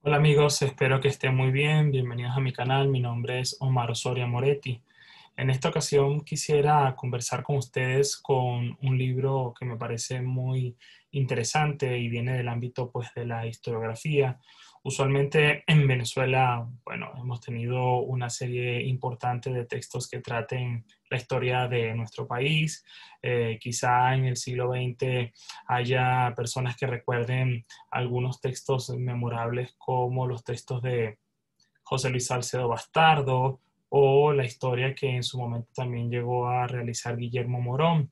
Hola amigos, espero que estén muy bien. Bienvenidos a mi canal. Mi nombre es Omar Soria Moretti. En esta ocasión quisiera conversar con ustedes con un libro que me parece muy interesante y viene del ámbito pues de la historiografía. Usualmente en Venezuela, bueno, hemos tenido una serie importante de textos que traten la historia de nuestro país. Eh, quizá en el siglo XX haya personas que recuerden algunos textos memorables como los textos de José Luis Salcedo Bastardo o la historia que en su momento también llegó a realizar Guillermo Morón.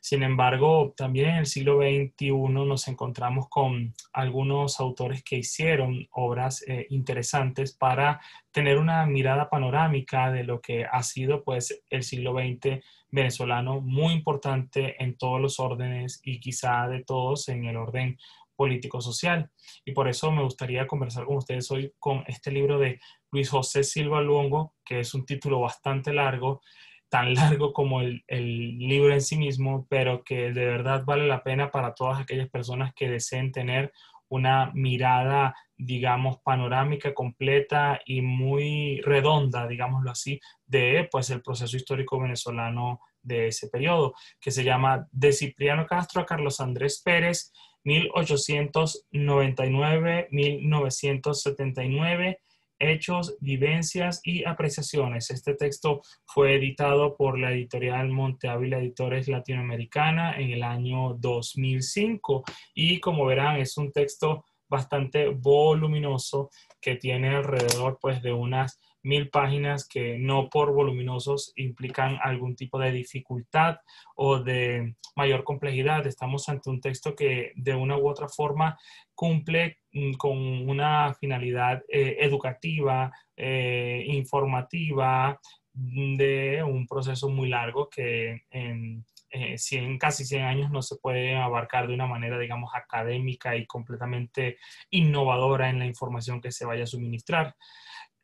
Sin embargo, también en el siglo XXI nos encontramos con algunos autores que hicieron obras eh, interesantes para tener una mirada panorámica de lo que ha sido pues el siglo XX venezolano muy importante en todos los órdenes y quizá de todos en el orden político-social. Y por eso me gustaría conversar con ustedes hoy con este libro de Luis José Silva Luongo, que es un título bastante largo, tan largo como el, libro en sí mismo, pero que de verdad vale la pena para todas aquellas personas que deseen tener una mirada, digamos, panorámica, completa y muy redonda, digámoslo así, de pues el proceso histórico venezolano de ese periodo, que se llama De Cipriano Castro a Carlos Andrés Pérez, 1899-1979 Hechos, Vivencias y Apreciaciones. Este texto fue editado por la editorial Monte Ávila Editores Latinoamericana en el año 2005 y como verán es un texto bastante voluminoso que tiene alrededor pues de unas mil páginas que no por voluminosos implican algún tipo de dificultad o de mayor complejidad. Estamos ante un texto que de una u otra forma cumple mm, con una finalidad eh, educativa, eh, informativa, mm, de un proceso muy largo que en eh, casi 100 años no se puede abarcar de una manera, digamos, académica y completamente innovadora en la información que se vaya a suministrar.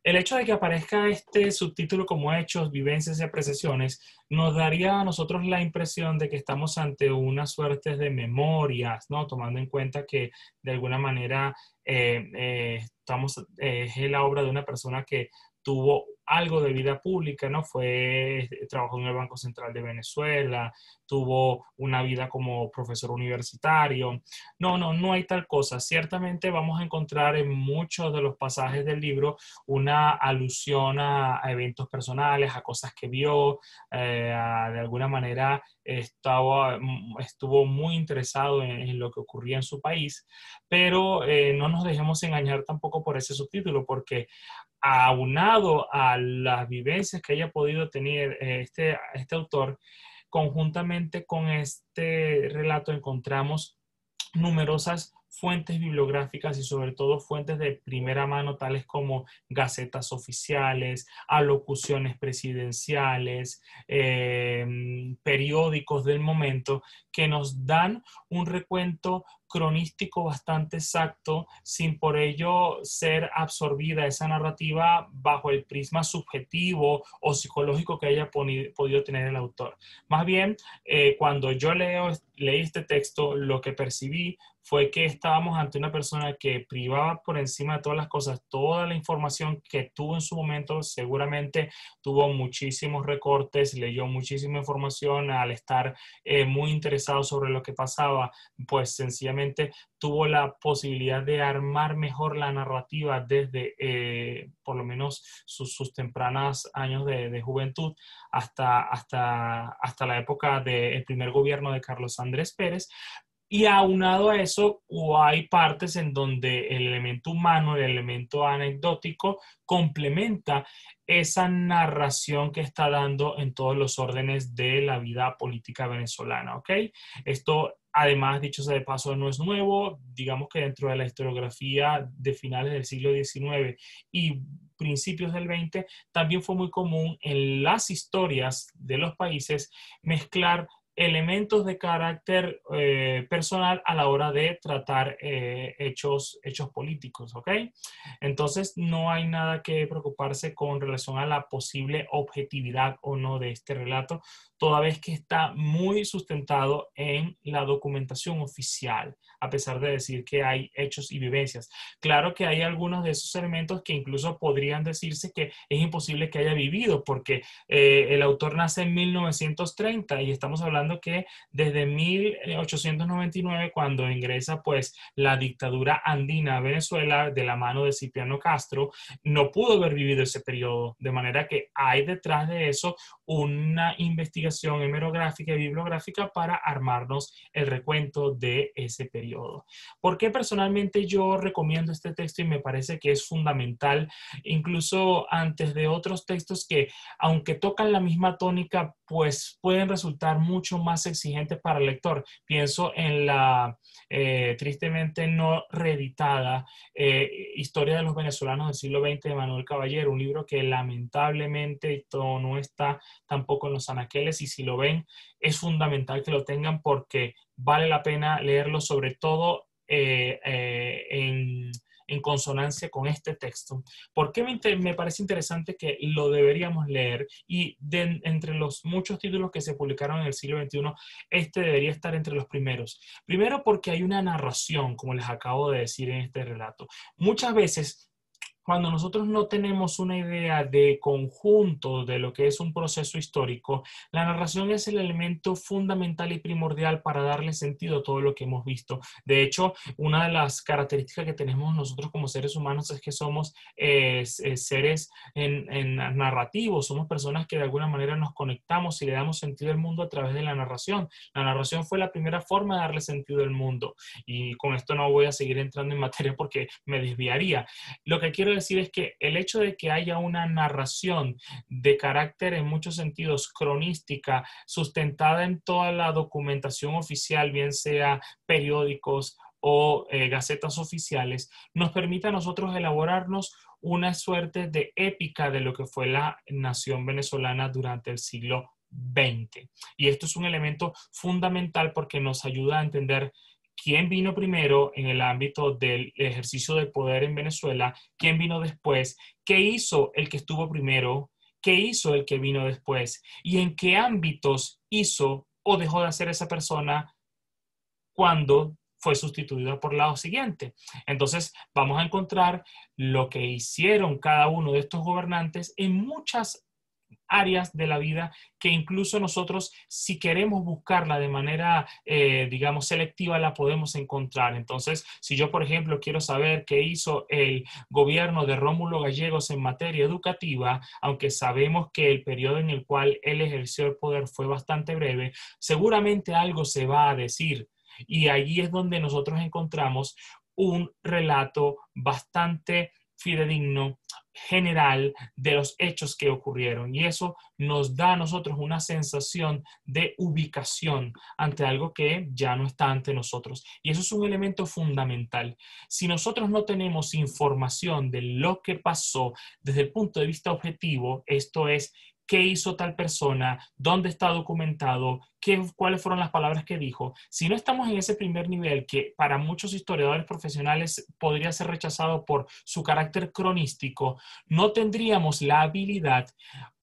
El hecho de que aparezca este subtítulo como Hechos, Vivencias y Apreciaciones nos daría a nosotros la impresión de que estamos ante una suerte de memorias, ¿no? Tomando en cuenta que de alguna manera eh, eh, estamos, eh, es la obra de una persona que tuvo algo de vida pública, ¿no? Fue, trabajó en el Banco Central de Venezuela, tuvo una vida como profesor universitario. No, no, no hay tal cosa. Ciertamente vamos a encontrar en muchos de los pasajes del libro una alusión a, eventos personales, a cosas que vio, eh, de alguna manera estaba, estuvo muy interesado en, lo que ocurría en su país, pero eh, no nos dejemos engañar tampoco por ese subtítulo, porque aunado a las vivencias que haya podido tener eh, este, este autor, conjuntamente con este relato encontramos numerosas fuentes bibliográficas y sobre todo fuentes de primera mano tales como gacetas oficiales, alocuciones presidenciales, em, periódicos del momento que nos dan un recuento cronístico bastante exacto, sin por ello ser absorbida esa narrativa bajo el prisma subjetivo o psicológico que haya podido tener el autor. Más bien, eh, cuando yo leo, leí este texto, lo que percibí fue que estábamos ante una persona que privaba por encima de todas las cosas toda la información que tuvo en su momento, seguramente tuvo muchísimos recortes, leyó muchísima información al estar eh, muy interesado sobre lo que pasaba, pues sencillamente tuvo la posibilidad de armar mejor la narrativa desde eh, por lo menos sus, tempranos años de, de, juventud hasta, hasta, hasta la época del primer gobierno de Carlos Andrés Pérez, y aunado a eso, hay partes en donde el elemento humano, el elemento anecdótico, complementa esa narración que está dando en todos los órdenes de la vida política venezolana, ¿ok? Esto, además, dicho sea de paso, no es nuevo. Digamos que dentro de la historiografía de finales del siglo XIX y principios del XX, también fue muy común en las historias de los países mezclar elementos de carácter eh, personal a la hora de tratar eh, hechos, hechos políticos, ¿ok? Entonces, no hay nada que preocuparse con relación a la posible objetividad o no de este relato, toda vez que está muy sustentado en la documentación oficial, a pesar de decir que hay hechos y vivencias. Claro que hay algunos de esos elementos que incluso podrían decirse que es imposible que haya vivido, porque eh, el autor nace en 1930 y estamos hablando que desde 1899, cuando ingresa pues la dictadura andina a Venezuela de la mano de Cipriano Castro, no pudo haber vivido ese periodo, de manera que hay detrás de eso una investigación hemerográfica y bibliográfica para armarnos el recuento de ese periodo. ¿Por qué personalmente yo recomiendo este texto y me parece que es fundamental, incluso antes de otros textos que, aunque tocan la misma tónica, pues pueden resultar mucho más exigentes para el lector? Pienso en la eh, tristemente no reeditada eh, Historia de los venezolanos del siglo XX de Manuel Caballero, un libro que lamentablemente no está tampoco en los anaqueles y si lo ven es fundamental que lo tengan porque vale la pena leerlo sobre todo eh, en en consonancia con este texto. ¿Por qué me, parece interesante que lo deberíamos leer? Y entre los muchos títulos que se publicaron en el siglo XXI, este debería estar entre los primeros. Primero porque hay una narración, como les acabo de decir en este relato. Muchas veces cuando nosotros no tenemos una idea de conjunto de lo que es un proceso histórico, la narración es el elemento fundamental y primordial para darle sentido a todo lo que hemos visto. De hecho, una de las características que tenemos nosotros como seres humanos es que somos eh, seres en, narrativos, somos personas que de alguna manera nos conectamos y le damos sentido al mundo a través de la narración. La narración fue la primera forma de darle sentido al mundo y con esto no voy a seguir entrando en materia porque me desviaría. Lo que quiero decir es que el hecho de que haya una narración de carácter en muchos sentidos cronística, sustentada en toda la documentación oficial, bien sea periódicos o eh, gacetas oficiales, nos permite a nosotros elaborarnos una suerte de épica de lo que fue la nación venezolana durante el siglo XX. Y esto es un elemento fundamental porque nos ayuda a entender quién vino primero en el ámbito del ejercicio del poder en Venezuela, quién vino después, qué hizo el que estuvo primero, qué hizo el que vino después y en qué ámbitos hizo o dejó de hacer esa persona cuando fue sustituida por la siguiente. Entonces, vamos a encontrar lo que hicieron cada uno de estos gobernantes en muchas áreas de la vida que incluso nosotros, si queremos buscarla de manera, eh, digamos, selectiva, la podemos encontrar. Entonces, si yo, por ejemplo, quiero saber qué hizo el gobierno de Rómulo Gallegos en materia educativa, aunque sabemos que el periodo en el cual él ejerció el poder fue bastante breve, seguramente algo se va a decir. Y allí es donde nosotros encontramos un relato bastante fidedigno, general de los hechos que ocurrieron. Y eso nos da a nosotros una sensación de ubicación ante algo que ya no está ante nosotros. Y eso es un elemento fundamental. Si nosotros no tenemos información de lo que pasó desde el punto de vista objetivo, esto es qué hizo tal persona, dónde está documentado, qué, cuáles fueron las palabras que dijo. Si no estamos en ese primer nivel, que para muchos historiadores profesionales podría ser rechazado por su carácter cronístico, no tendríamos la habilidad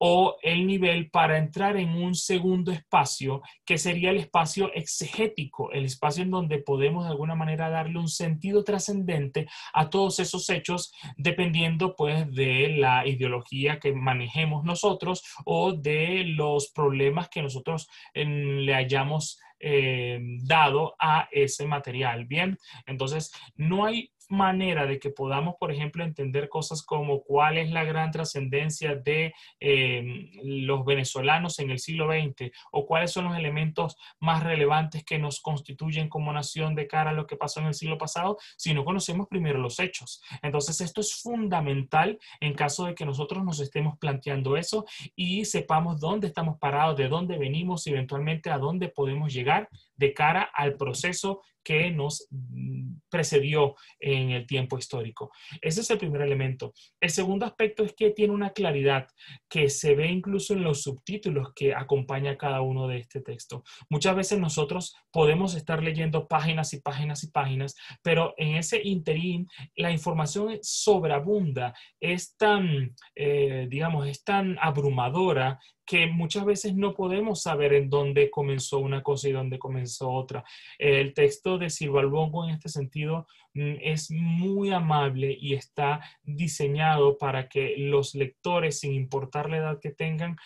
o el nivel para entrar en un segundo espacio, que sería el espacio exegético, el espacio en donde podemos de alguna manera darle un sentido trascendente a todos esos hechos, dependiendo pues de la ideología que manejemos nosotros o de los problemas que nosotros le hayamos eh, dado a ese material. Bien, entonces no hay manera de que podamos, por ejemplo, entender cosas como cuál es la gran trascendencia de em, los venezolanos en el siglo XX o cuáles son los elementos más relevantes que nos constituyen como nación de cara a lo que pasó en el siglo pasado, si no conocemos primero los hechos. Entonces, esto es fundamental en caso de que nosotros nos estemos planteando eso y sepamos dónde estamos parados, de dónde venimos y eventualmente a dónde podemos llegar de cara al proceso que nos mm, precedió en el tiempo histórico. Ese es el primer elemento. El segundo aspecto es que tiene una claridad que se ve incluso en los subtítulos que acompaña cada uno de este texto. Muchas veces nosotros podemos estar leyendo páginas y páginas y páginas, pero en ese interín la información sobreabunda, es tan, eh, digamos, es tan abrumadora que muchas veces no podemos saber en dónde comenzó una cosa y dónde comenzó otra. El texto de Silva Albongo en este sentido mm, es muy amable y está diseñado para que los lectores, sin importar la edad que tengan,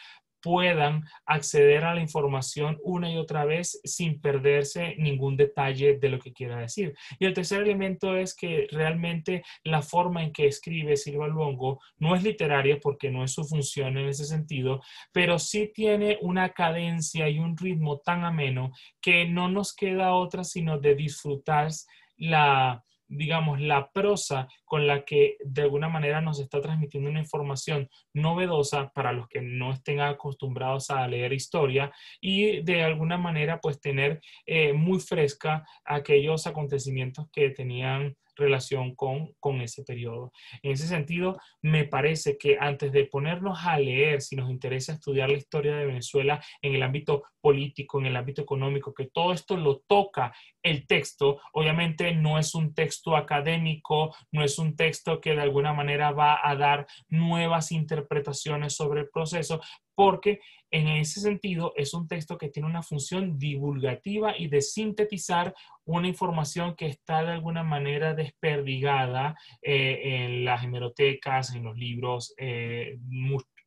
puedan acceder a la información una y otra vez sin perderse ningún detalle de lo que quiera decir. Y el tercer elemento es que realmente la forma en que escribe Silva Luongo no es literaria porque no es su función en ese sentido, pero sí tiene una cadencia y un ritmo tan ameno que no nos queda otra sino de disfrutar la, digamos, la prosa con la que de alguna manera nos está transmitiendo una información novedosa para los que no estén acostumbrados a leer historia y de alguna manera pues tener eh, muy fresca aquellos acontecimientos que tenían relación con, con ese periodo. En ese sentido, me parece que antes de ponernos a leer, si nos interesa estudiar la historia de Venezuela en el ámbito político, en el ámbito económico, que todo esto lo toca el texto, obviamente no es un texto académico, no es un texto que de alguna manera va a dar nuevas interpretaciones sobre el proceso, porque en ese sentido es un texto que tiene una función divulgativa y de sintetizar una información que está de alguna manera desperdigada eh, en las hemerotecas, en los libros eh,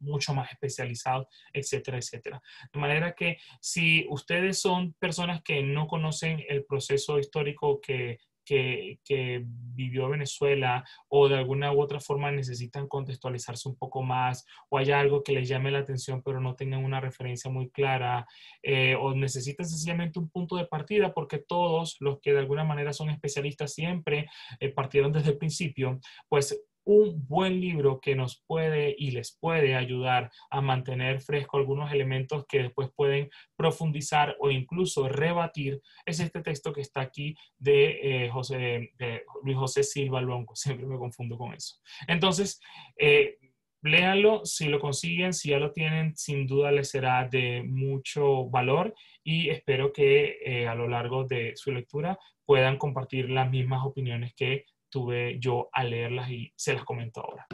mucho más especializados, etcétera, etcétera. De manera que si ustedes son personas que no conocen el proceso histórico que que, vivió Venezuela o de alguna u otra forma necesitan contextualizarse un poco más o hay algo que les llame la atención pero no tengan una referencia muy clara eh, o necesitan sencillamente un punto de partida porque todos los que de alguna manera son especialistas siempre eh, partieron desde el principio, pues un buen libro que nos puede y les puede ayudar a mantener fresco algunos elementos que después pueden profundizar o incluso rebatir es este texto que está aquí de, eh, José, de Luis José Silva Longo. Siempre me confundo con eso. Entonces, eh, léanlo, si lo consiguen, si ya lo tienen, sin duda les será de mucho valor y espero que eh, a lo largo de su lectura puedan compartir las mismas opiniones que tuve yo a leerlas y se las comento ahora.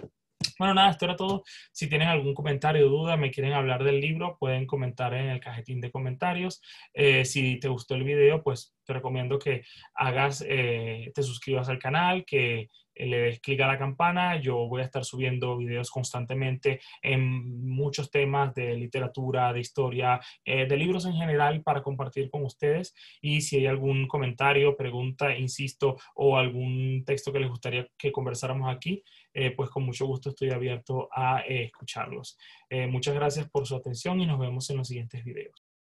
Bueno, nada, esto era todo. Si tienen algún comentario o duda, me quieren hablar del libro, pueden comentar en el cajetín de comentarios. Eh, si te gustó el video, pues te recomiendo que hagas, eh, te suscribas al canal, que eh, le des clic a la campana. Yo voy a estar subiendo videos constantemente en muchos temas de literatura, de historia, eh, de libros en general para compartir con ustedes. Y si hay algún comentario, pregunta, insisto, o algún texto que les gustaría que conversáramos aquí, eh, pues con mucho gusto estoy abierto a escucharlos. muchas gracias por su atención y nos vemos en los siguientes videos.